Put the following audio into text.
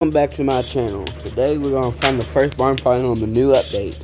Welcome back to my channel. Today we're going to find the first barn find on the new update.